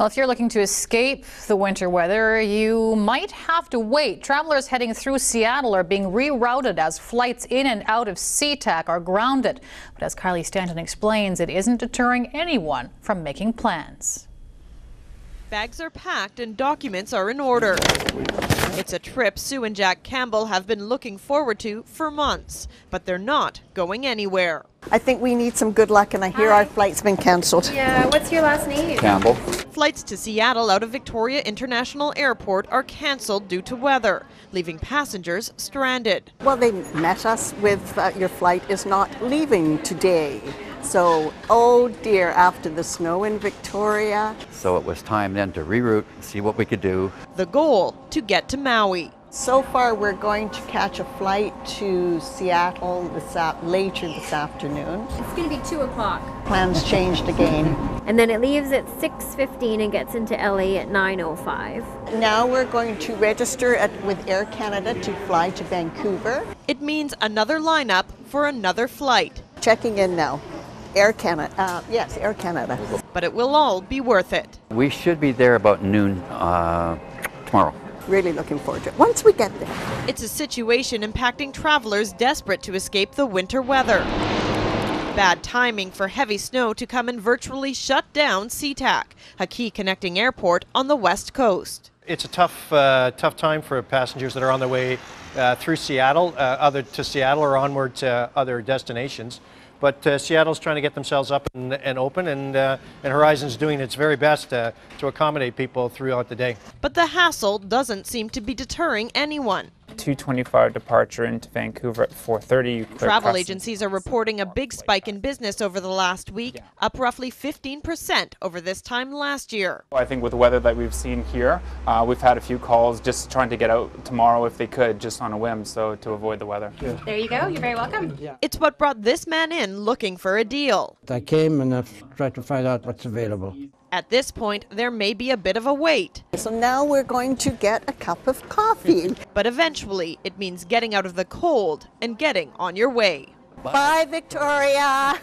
Well, if you're looking to escape the winter weather, you might have to wait. Travelers heading through Seattle are being rerouted as flights in and out of SeaTac are grounded. But as Kylie Stanton explains, it isn't deterring anyone from making plans. Bags are packed and documents are in order. It's a trip Sue and Jack Campbell have been looking forward to for months, but they're not going anywhere. I think we need some good luck, and I hear our flight's been cancelled. Yeah, what's your last name? Campbell. Flights to Seattle out of Victoria International Airport are cancelled due to weather, leaving passengers stranded. Well, they met us with uh, your flight is not leaving today. So, oh dear, after the snow in Victoria. So it was time then to reroute, see what we could do. The goal to get to Maui. So far, we're going to catch a flight to Seattle this ap- later this afternoon. It's gonna be two o'clock. Plans changed again. And then it leaves at 6.15 and gets into LA at 9.05. Now we're going to register at, with Air Canada to fly to Vancouver. It means another lineup for another flight, Checking in now. Air Canada. Uh, yes, Air Canada. but it will all be worth it. We should be there about noon uh, tomorrow. Really looking forward to it. Once we get there. It's a situation impacting travelers desperate to escape the winter weather. Bad timing for heavy snow to come and virtually shut down SeaTac, a key connecting airport on the west coast. It's a tough, uh, tough time for passengers that are on their way uh, through Seattle, uh, other to Seattle or onward to other destinations. But uh, Seattle's trying to get themselves up and, and open, and, uh, and Horizon's doing its very best uh, to accommodate people throughout the day. But the hassle doesn't seem to be deterring anyone. 225 departure into Vancouver at 4:30. You Travel agencies are reporting a big spike in business over the last week, up roughly 15% over this time last year. I think with the weather that we've seen here, uh, we've had a few calls just trying to get out tomorrow if they could, just on a whim, so to avoid the weather. There you go. You're very welcome. It's what brought this man in looking for a deal. I came and I've tried to find out what's available. At this point, there may be a bit of a wait, So now we're going to get a cup of coffee. but eventually it means getting out of the cold and getting on your way. Bye, Victoria.